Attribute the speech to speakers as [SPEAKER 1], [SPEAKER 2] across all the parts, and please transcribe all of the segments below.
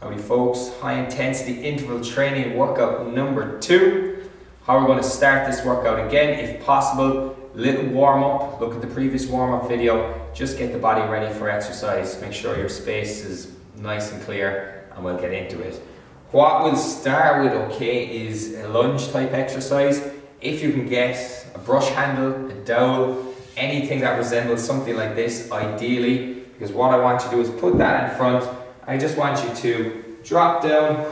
[SPEAKER 1] Howdy folks, high intensity interval training workout number two. How we're going to start this workout again, if possible, little warm up, look at the previous warm up video, just get the body ready for exercise, make sure your space is nice and clear and we'll get into it. What we'll start with, okay, is a lunge type exercise. If you can get a brush handle, a dowel, anything that resembles something like this, ideally, because what I want you to do is put that in front I just want you to drop down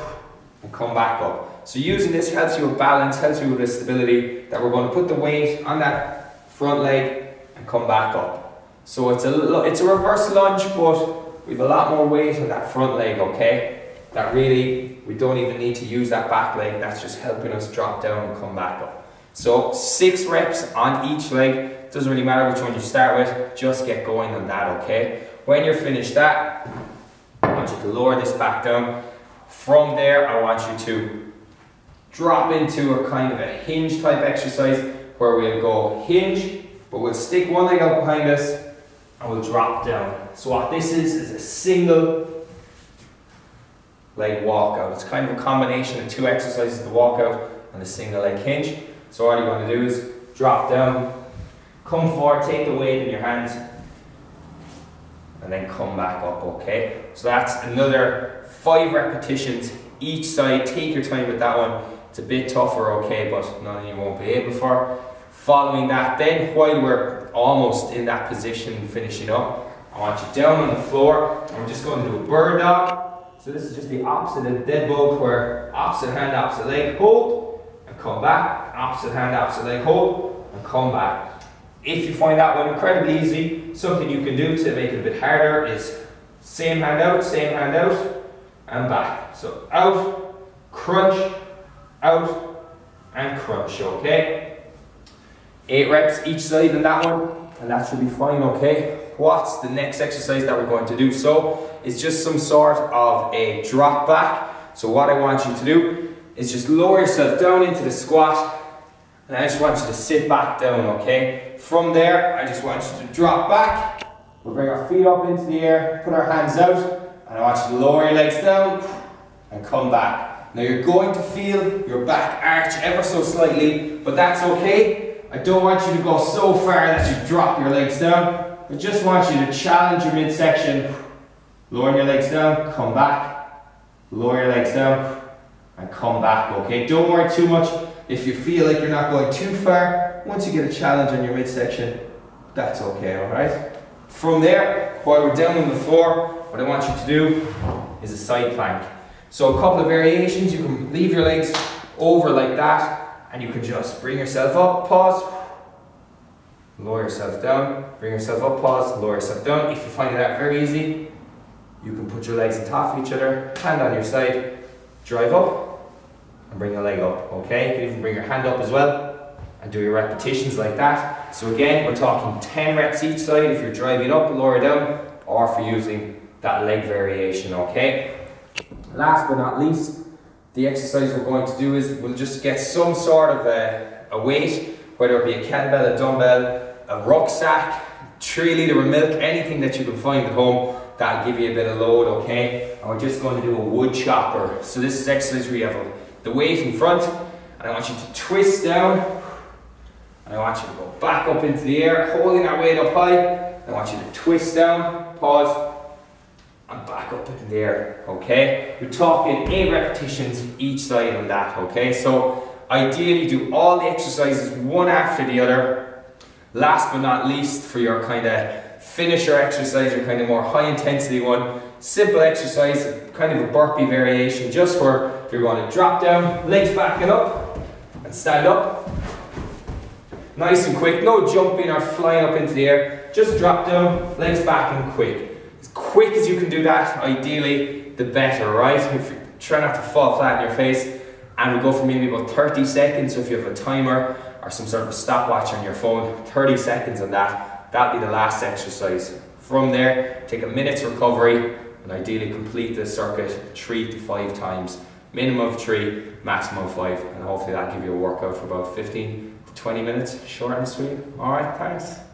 [SPEAKER 1] and come back up. So using this helps you with balance, helps you with the stability that we're going to put the weight on that front leg and come back up. So it's a, it's a reverse lunge, but we have a lot more weight on that front leg, okay? That really, we don't even need to use that back leg, that's just helping us drop down and come back up. So six reps on each leg, doesn't really matter which one you start with, just get going on that, okay? When you're finished that, want you to lower this back down. From there, I want you to drop into a kind of a hinge type exercise where we'll go hinge, but we'll stick one leg out behind us and we'll drop down. So what this is, is a single leg walkout. It's kind of a combination of two exercises, the walkout and the single leg hinge. So all you're going to do is drop down, come forward, take the weight in your hands, and then come back up, okay? So that's another five repetitions each side. Take your time with that one. It's a bit tougher, okay, but none of you won't be able for. Following that, then while we're almost in that position finishing up, I want you down on the floor, and we're just going to do a bird dog. So this is just the opposite of dead bug, where opposite hand, opposite leg, hold, and come back. Opposite hand, opposite leg, hold, and come back. If you find that one incredibly easy, something you can do to make it a bit harder is same hand out, same hand out, and back. So out, crunch, out, and crunch, okay? Eight reps each side in that one, and that should be fine, okay? What's the next exercise that we're going to do? So, it's just some sort of a drop back. So what I want you to do is just lower yourself down into the squat, and I just want you to sit back down, okay? From there, I just want you to drop back. We'll bring our feet up into the air, put our hands out, and I want you to lower your legs down and come back. Now you're going to feel your back arch ever so slightly, but that's okay. I don't want you to go so far that you drop your legs down. I just want you to challenge your midsection. Lower your legs down, come back. Lower your legs down and come back, okay? Don't worry too much if you feel like you're not going too far, once you get a challenge on your midsection, that's okay, alright? From there, while we're down on the floor, what I want you to do is a side plank. So a couple of variations, you can leave your legs over like that, and you can just bring yourself up, pause, lower yourself down, bring yourself up, pause, lower yourself down. If you find that very easy, you can put your legs on top of each other, hand on your side, drive up, and bring your leg up, okay? You can even bring your hand up as well and do your repetitions like that. So again, we're talking 10 reps each side if you're driving up, lower down, or for using that leg variation, okay? Last but not least, the exercise we're going to do is we'll just get some sort of a, a weight, whether it be a kettlebell, a dumbbell, a rucksack, 3 litre of milk, anything that you can find at home that'll give you a bit of load, okay? And we're just going to do a wood chopper. So this is exercise where you have a the weight in front, and I want you to twist down, and I want you to go back up into the air, holding that weight up high. I want you to twist down, pause, and back up into the air, okay? We're talking eight repetitions each side on that, okay? So ideally do all the exercises one after the other. Last but not least, for your kind of finisher exercise, your kind of more high intensity one, simple exercise, kind of a burpee variation, just for you're going to drop down, legs backing up, and stand up. Nice and quick, no jumping or flying up into the air. Just drop down, legs back and quick. As quick as you can do that, ideally, the better, right? If you try not to fall flat in your face, and we'll go for maybe about 30 seconds. So if you have a timer or some sort of stopwatch on your phone, 30 seconds on that, that'll be the last exercise. From there, take a minute's recovery and ideally complete the circuit three to five times minimum of three, maximum of five, and hopefully that'll give you a workout for about 15 to 20 minutes, short and sweet. All right, thanks.